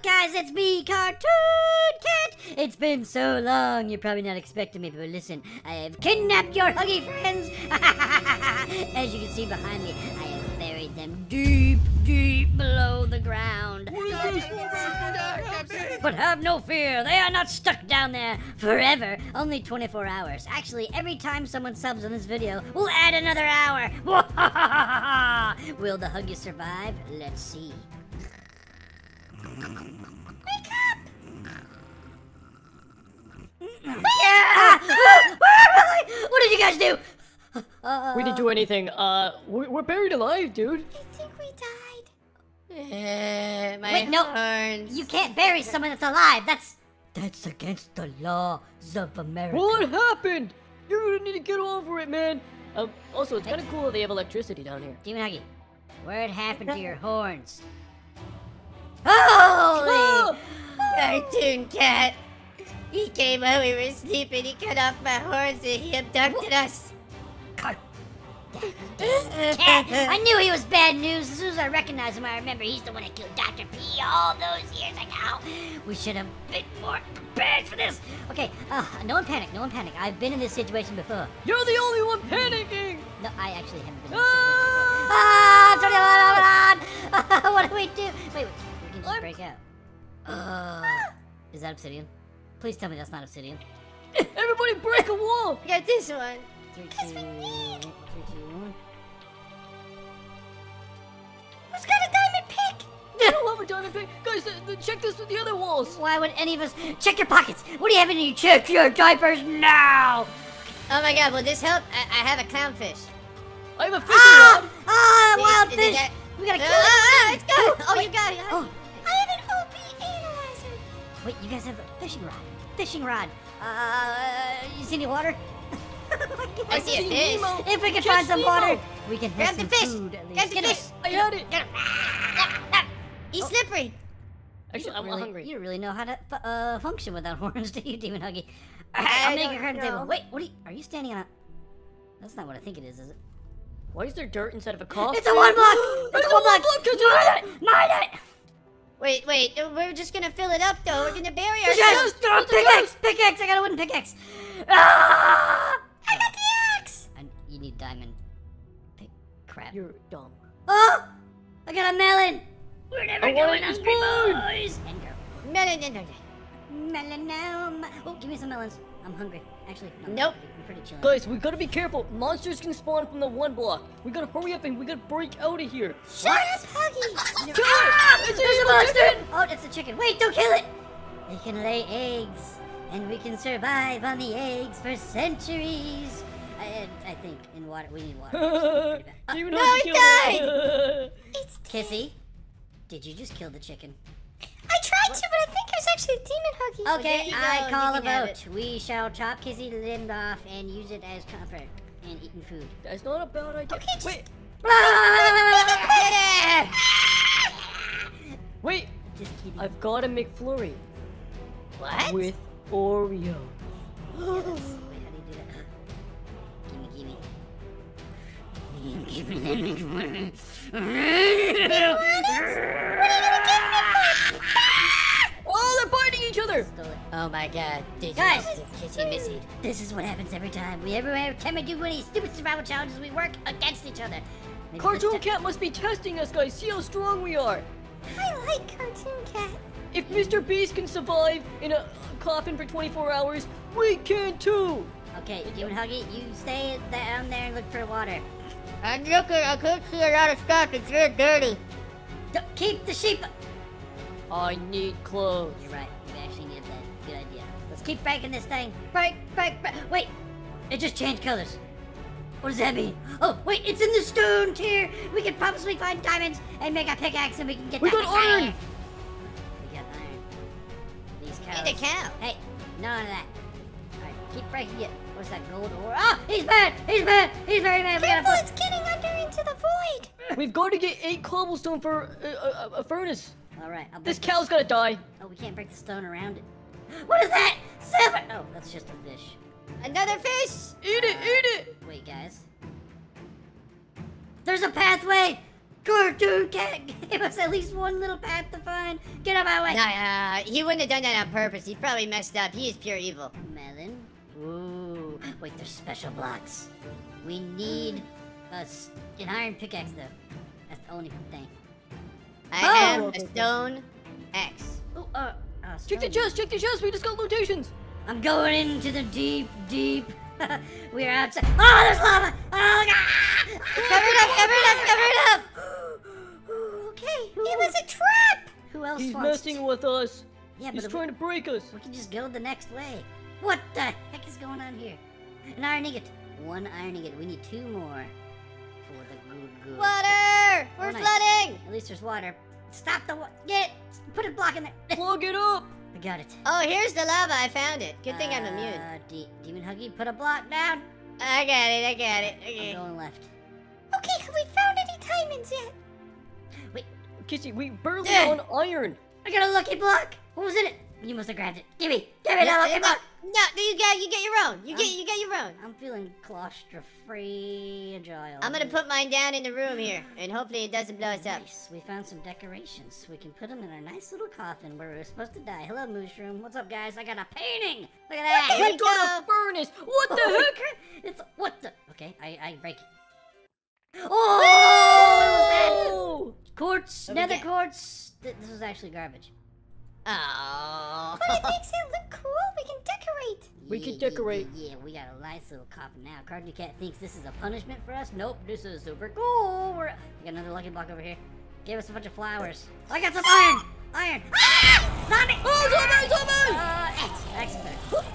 up, guys? It's me, Cartoon Cat. It's been so long, you're probably not expecting me, but listen, I have kidnapped your huggy friends. As you can see behind me, I have buried them deep, deep below the ground. But have no fear, they are not stuck down there forever. Only 24 hours. Actually, every time someone subs on this video, we'll add another hour. Will the huggy survive? Let's see. Wake up! Yeah! what did you guys do? Uh, We didn't do anything. Uh, we- we're buried alive, dude. I think we died. Uh, my Wait, no. horns. You can't bury someone that's alive. That's that's against the laws of America. What happened? You're gonna need to get over it, man. Um, also, it's kind of cool that they have electricity down here. Demon Huggy, what happened to your horns? Holy! Cartoon cat. He came while we were sleeping. He cut off my horns and he abducted us. Car- Cat. I knew he was bad news. As soon as I recognized him, I remember he's the one that killed Dr. P all those years ago. We should have been more prepared for this. Okay, uh, no one panic, no one panic. I've been in this situation before. You're the only one panicking. No, I actually haven't been in this situation before. Ah, Tony, hold on, hold on. what do we do? Wait, wait, we can just I'm- break out. Uh, is that obsidian? Please tell me that's not obsidian. Everybody break a wall. I got this one. Three, two, three, two, one. Who's got a diamond pick? I don't have a diamond pick. Guys, uh, uh, check this with the other walls. Why would any of us check your pockets? What do you have in your check your diapers now? Oh my god, will this help? I, I have a clownfish. I have a fishing Ah! rod. Ah, Did- wild did fish! that- We gotta Ah, kill ah, it! it's got Oh, you got it. Oh, wait, you guys have a fishing rod. Fishing rod. Uh, you see any water? I see a fish. Nemo. If we can Catch find some Nemo. water, we can have Grab some the fish. food at least. Grab the Get fish. it. I had it. Get him. He's slippery. Actually, I'm really, hungry. You don't really know how to uh, function without horns, do you, Demon Huggy? I I'll make a don't table. Wait, what are you? Are you standing on a? That's not what I think it is, is it? Why is there dirt instead of a coffin? It's a one block. It's, It's a one block. block, Mine it. Mine it. Wait, wait. uh, We're just gonna fill it up though. We're gonna bury Yes, ourselves. throw a pickaxe. Pickaxe. I got a wooden pickaxe. Ah! I got the axe. I, you need diamond. Pick. Crap. You're dumb. Oh! I got a melon. We're never I want doing it in hungry boys. And no, no. Melon Oh, give me some melons. I'm hungry. Actually, no, I'm Nope. Pretty- chilling. Guys, we gotta be careful. Monsters can spawn from the one block. We gotta hurry up and we gotta break out of here. Shut up, Huggy. Kill Ah! It's There's a monster! chicken! Oh, it's a chicken. Wait, don't kill it! They can lay eggs, and we can survive on the eggs for centuries. I, I think in water, we need water. Demon no, Hunter he killed it. It's Kissy, did you just kill the chicken? I tried to, but I think it was actually demon Huggy. Okay, there you go, I call a vote. We shall chop Kissy limb off and use it as comfort and eating food. That's not a bad idea. Okay, just- Wait, Get wait. Just kidding. I've got a McFlurry What? with Oreo. Yes. Wait, how do you do that? Gimme, gimme. Give me that Oh, they're biting each other. Stole it. Oh my god. Did Guys! you kissy missy? This is what happens every time. We every every time we do any stupid survival challenges, we work against each other. Maybe Cartoon Cat must be testing us, guys. See how strong we are. I like Cartoon Cat. If Mr. Beast can survive in a coffin for 24 hours, we can too. Okay, Demon Huggy, you stay down there and look for water. I'm looking. I can't see a lot of stuff. It's real dirty. D- keep the sheep. I need clothes. You're right. Let's keep breaking this thing. Break, break, break. Wait, it just changed colors. What does that mean? Oh, wait, it's in the stone tier. We can possibly find diamonds and make a pickaxe, and we can get We that got thing out of iron. We got iron. These cows. Hey, the cow. Hey, none of that. Alright, keep breaking it. What's that gold ore? Ah, he's mad! He's mad! He's very mad! We gotta Careful, put... it's getting under into the void. We've got to get eight cobblestone for a, a, a furnace. Alright, I'll This break cow's gotta die. Oh, we can't break the stone around it. What is that? Silver! Oh, that's just a fish. Another fish. Eat it, eat it. Wait, guys. There's a pathway! Cartoon cat, give us at least one little path to find. Get out of my way. Nah, uh, he wouldn't have done that on purpose. He probably messed up. He is pure evil. Melon. Ooh. Wait, there's special blocks. We need a s an iron pickaxe, though. That's the only thing. I Oh! am a stone X. Ooh, uh, uh, Check the stone. chest, check the chest, we just got locations. I'm going into the deep, deep. we are outside. Oh, there's lava! Oh, God! Cover it up, cover it up, cover it up! okay. Who, It was a trap! who else He's wants messing with us. Yeah, He's but trying to break us. we can just go the next way. What the heck is going on here? An iron ingot. One iron ingot. We need two more for the good good. Water! We're Oh, nice. flooding! At least there's water. Stop the water. Get it. Put a block in there. Plug it up. I got it. Oh, here's the lava. I found it. Good thing I'm immune. Uh, De- Demon Huggy, put a block down. I got it, I got it. I'm Okay. going left. Okay, have we found any diamonds yet? Wait, Kissy, we barely Eh. on iron. I got a lucky block. What was in it? You must have grabbed it. Give me. Give me lucky no, block. no, no, you got, you get your own. You get, you get your own. I'm feeling claustrophobic. I'm gonna put mine down in the room here, and hopefully it doesn't blow us up. Nice. We found some decorations. We can put them in our nice little coffin where we're supposed to die. Hello, Mushroom. What's up, guys? I got a painting. Look at that. Here We we got a furnace. What the oh Holy heck? It's what the? Okay, I I break it. Oh! Oh! Quartz, nether quartz. Th- This is actually garbage. Oh. But it makes it look cool. We can decorate. We Yeah, can decorate. Yeah, yeah, we got a nice little coffin now. Cartoon Cat thinks this is a punishment for us. Nope, this is super cool. We're, we got another lucky block over here. Gave us a bunch of flowers. I got some iron. Iron. Ah! Zombie! Oh, zombie, zombie! Uh, X. X better.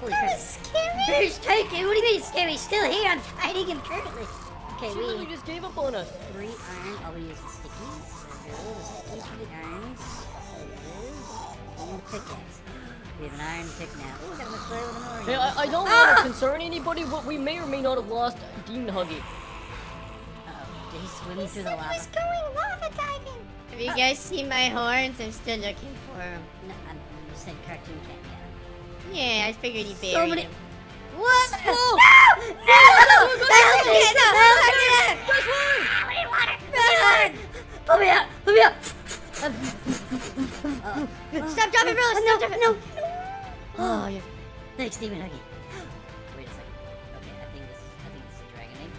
Holy That crap. was scary. He's taking. What do you mean, scary? He's still here. I'm fighting him currently. Okay, She really we just gave up on us. three iron. Oh, we use the stickies. There we go. The stickies for the irons. There it is. And the pickaxe. We have an iron pick now. Ooh, got a McFlurry with an orange. Hey, I, I don't want to ah! concern anybody, but we may or may not have lost Demon Huggy. Uh-oh. Did he swim He through said the he lava? was going lava diving. Have you guys seen my horns? I'm still looking for them. No, I'm, I'm just saying cartoon cat. Yeah, I figured you buried So many. them. What? Oh! No! No! Help me! no, Help me! no, Press one! I need water! I need water! Put me out! Put me out! Stop dropping rules! no, Stop dropping no, Oh, oh. you Thanks, Demon Huggy. Wait a second. Okay, I think this is, I think this is a dragon egg.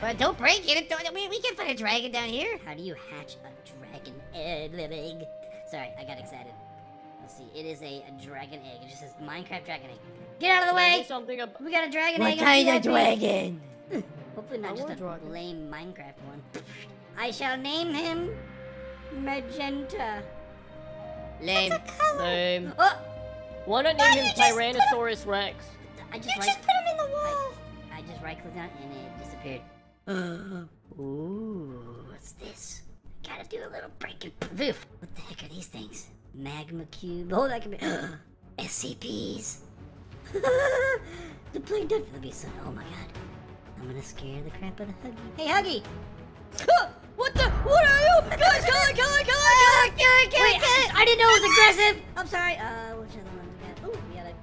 But don't break it. Don't, we, we can put a dragon down here. How do you hatch a dragon egg? Sorry, I got excited. Let's see. It is a, a dragon egg. It just says Minecraft dragon egg. Get out of the way! Something about. We got a dragon What egg. on kind of dragon? Hopefully I not just a a dragon. lame Minecraft one. I shall name him Magenta. Lame. Lame. Oh! Why not name him Tyrannosaurus Rex? I just You right. just put him in the wall. I just right clicked on it and it disappeared. Uh, ooh, what's this? Gotta do a little break and poof. What the heck are these things? Magma cube. Oh, that could be SCPs. the plane death for the beast. Oh my god. I'm gonna scare the crap out of Huggy. Hey, Huggy! What the? What are you? Guys, kill it, kill it, kill it, kill it! Wait, I, I didn't know it was aggressive. I'm sorry. Uh, which other one we got? Oh, we got a.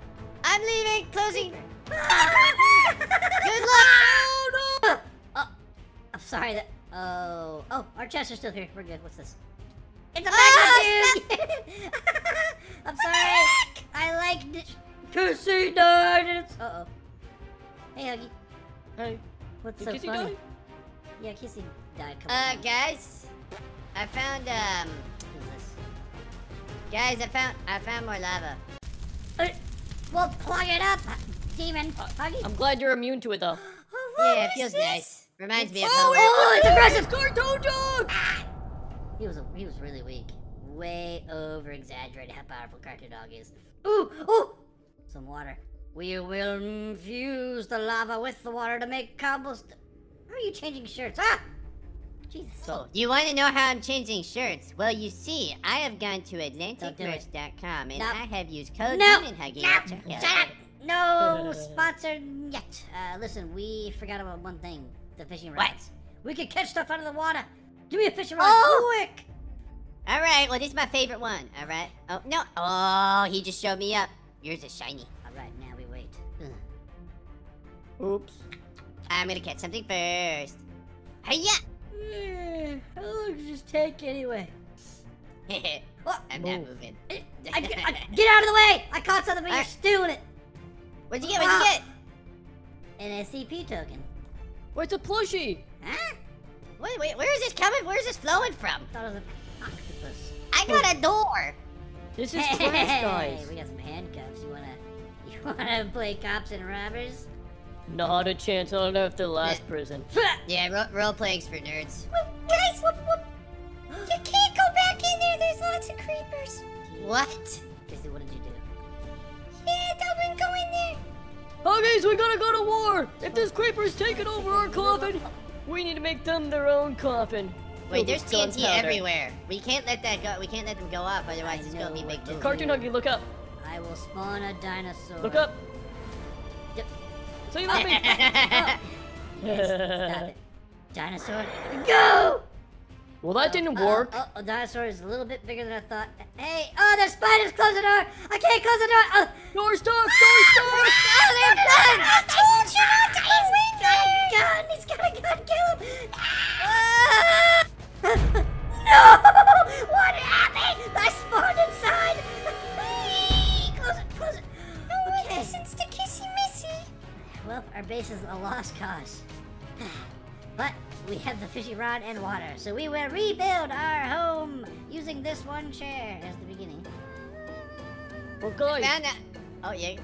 I'm leaving. Closing. Good luck. Oh no! Oh, I'm sorry that. Oh, oh, our chests are still here. We're good. What's this? It's a Ah, magma cube. I'm sorry. I like this. Kissy died. Uh oh. Hey, Huggy. Hey, What's did so Kissy funny? die? Yeah, Kissy died. a Uh, times. guys, I found um, Who's this? guys, I found I found more lava. Uh, well, plug it up, demon. Uh, Huggy. I'm glad you're immune to it though. Oh, Yeah, it feels nice. Reminds me of Oh, oh, it's aggressive. Cartoon dog! He was he was really weak. Way over exaggerated how powerful Cartoon Dog is. Ooh, ooh! Some water. We will infuse the lava with the water to make cobblestone. How are you changing shirts? Ah! Jesus. So, You want to know how I'm changing shirts? Well, you see, I have gone to. AtlanticMerch.com and No. I have used code No! Huggy. No! Shut up! No sponsor yet. Uh, listen, we forgot about one thing. The fishing rods. What? We could catch stuff out of the water. Give me a fishing rod, Oh! quick! All right, well, this is my favorite one. All right. Oh no! Oh, he just showed me up. Yours is shiny. All right, now we wait. Ugh. oops. I'm gonna catch something first. Hiya! Yeah, How long does this take anyway? What? I'm not moving. I, I, I- get out of the way! I caught something, but you're Ah. stealing it. What'd you get? What'd you get? An SCP token. Where's a plushie? Huh? Wait, wait, where is this coming? Where's this flowing from? I Thought it was an octopus. I got a door. This is trash, Hey, we got some handcuffs. You wanna, you wanna play cops and robbers? Not a chance on Earth the last prison. Yeah, ro role playing's for nerds. Guys, whoop, whoop. You can't go back in there. There's lots of creepers. What? Christy, what did you do? Yeah, don't go in there. Oh, Huggies, we gotta go to war! If this creeper's taking over our coffin, we need to make them their own coffin. Wait, there's TNT gunpowder. everywhere. We can't let that go. We can't let them go off, otherwise I it's gonna be know big what. Cartoon Huggy, look up. I will spawn a dinosaur. Look up. Yep. So you left me. Yes, stop it. Dinosaur, go! well, that didn't Uh, work. Oh, a dinosaur is a little bit bigger than I thought. Hey, oh, there's spiders! Close the door! I can't close the door! Oh, Door stuck! Door stuck! oh they're done! I told you not to go in there. gun! He's got a gun! Kill him! Ah! no! Base is a lost cause. But we have the fishy rod and water, so we will rebuild our home using this one chair as the beginning. Well, guys, that. Oh yeah.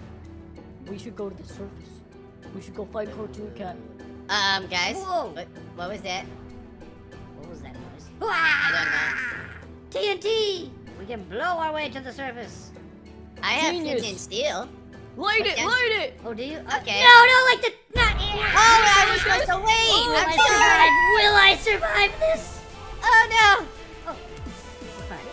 we should go to the surface. We should go find Cartoon Cat. Um, guys. Whoa. What, what was that? What was that noise? I TNT! We can blow our way to the surface. I have Genius. flint and steel. Light it! Okay. Light it! Oh, do you? Uh, Okay. No, no, like the. Oh, I was supposed to wait. Will I'm I sorry. survive? Will I survive this? Oh no. Oh.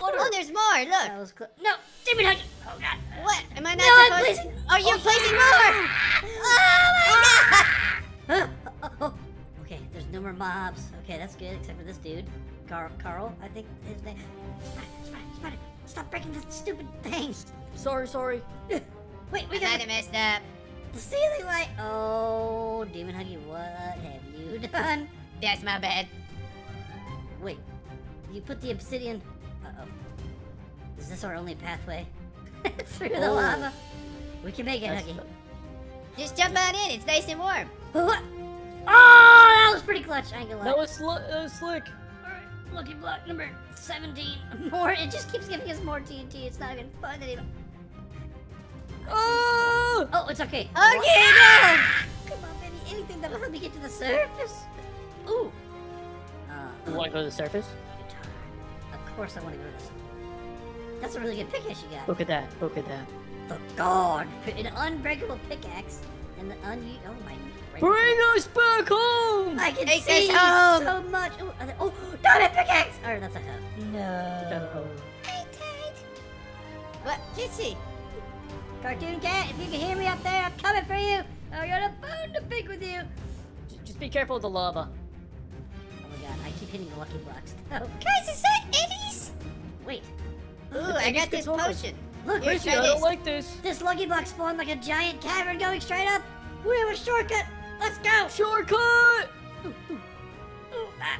Oh, there's more. Look. That was close. No, Demon Huggy. Oh God. What? Am I not No, I'm supposed? placing- Oh, you're Oh, placing more. Oh my ah! god. Huh? Oh, oh, oh. Okay, there's no more mobs. Okay, that's good, except for this dude. Carl, Carl, I think his name. Spider, spider, spider. Stop breaking the stupid thing. Sorry, sorry. Wait, we I might got have messed up. The ceiling light. Oh, Demon Huggy, what have you done? That's my bad. Wait, you put the obsidian. Uh oh. Is this our only pathway through the Oh. lava? We can make it, That's Huggy. Just jump on in. It's nice and warm. What? Oh, that was pretty clutch. I ain't gonna lie. That was, sli- that was slick. Alright, lucky block number 17. More, it just keeps giving us more TNT. It's not even fun anymore. Oh! Oh, it's okay. Okay, no. Come on, baby. Anything that'll help me get to the surface. Ooh. Uh, You want to go to the surface? guitar. Of course I want to go to the surface. That's a really good pickaxe you got. Look at that. Look at that. The god. An unbreakable pickaxe. And the un... Oh, my... Bring us back home! I can Take see us home. so much. Ooh, are there- oh, diamond pickaxe! Or that's a hoe. No. I died. What? Kissy. Cartoon Cat, if you can hear me up there, I'm coming for you. I got a bone to pick with you. Just be careful with the lava. Oh my god, I keep hitting the lucky blocks. Oh, Guys, is that Eddie's? wait. Ooh, I got this potion. Look, Here, I don't this. like this. this lucky block spawned like a giant cavern going straight up. We have a shortcut. Let's go. Shortcut! Ooh, ah.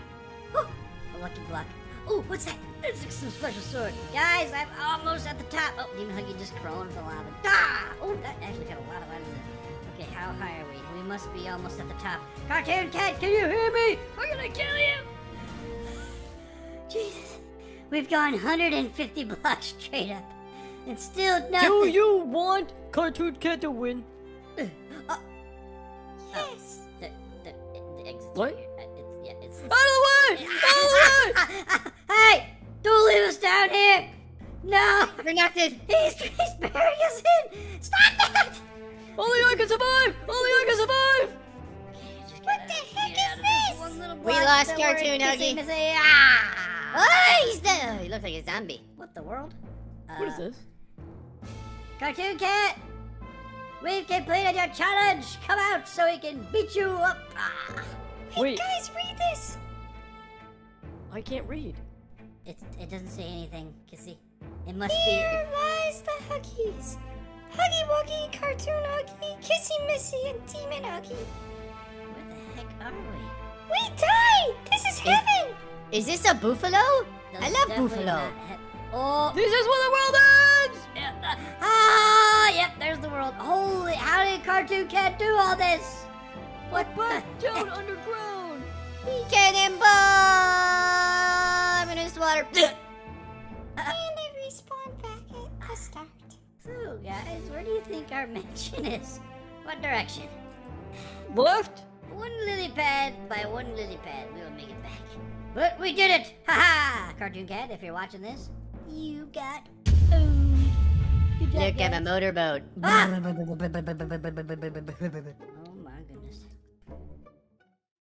Oh, a lucky block. Ooh, what's that? It's like some special sword. Guys, I'm almost at the top. Oh, Demon Huggy just crawling for lava. Ah! Oh, that actually got a lot of items in it. Okay, how high are we? We must be almost at the top. Cartoon Cat, can you hear me? We're gonna kill you! Jesus. We've gone 150 blocks straight up. And still nothing. Do you want Cartoon Cat to win? Yes. The, the, the exit's What? Uh, It's, yeah, it's... Out of the way! Out No! We're. He's, he's burying us in! Stop that! Only I can survive! Only I can survive! What the heck is this? We lost Cartoon Huggy. Ah! Oh, he's dead. He looks like a zombie. What the world? What is Uh, this? Cartoon Cat! We've completed your challenge! Come out so we can beat you up! Ah! Wait, Guys, read this. I can't read. It, it doesn't say anything, Kissy. It must Here lies the Huggies. Huggy Wuggy, Cartoon Huggy, Kissy Missy, and Demon Huggy. be... Where the heck are we? We died! This is heaven. Is this a buffalo? I love buffalo. Oh, This is where the world ends! Yep, uh, ah, yep, there's the world. Holy, how did Cartoon Cat do all this? What But the down underground! Cannonball! I'm in this water. where do you think our mansion is? What direction? Left? One lily pad by one lily pad. We will make it back. But we did it! Ha ha! Cartoon Cat, if you're watching this, you got owned. Look, I'm a motorboat. Ah!